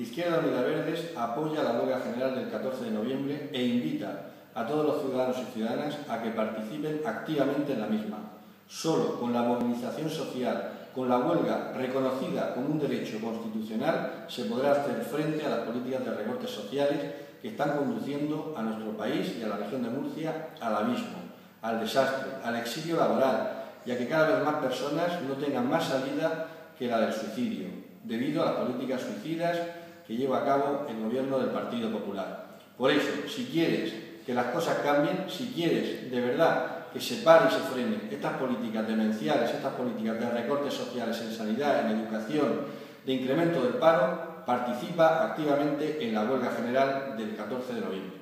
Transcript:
Izquierda Unida Verdes apoya la huelga general del 14 de noviembre e invita a todos los ciudadanos y ciudadanas a que participen activamente en la misma. Solo con la movilización social, con la huelga reconocida como un derecho constitucional, se podrá hacer frente a las políticas de recortes sociales que están conduciendo a nuestro país y a la región de Murcia al abismo, al desastre, al exilio laboral y a que cada vez más personas no tengan más salida que la del suicidio, debido a las políticas suicidas que lleva a cabo el gobierno del Partido Popular. Por eso, si quieres que las cosas cambien, si quieres de verdad que se pare y se frene estas políticas demenciales, estas políticas de recortes sociales en sanidad, en educación, de incremento del paro, participa activamente en la huelga general del 14 de noviembre.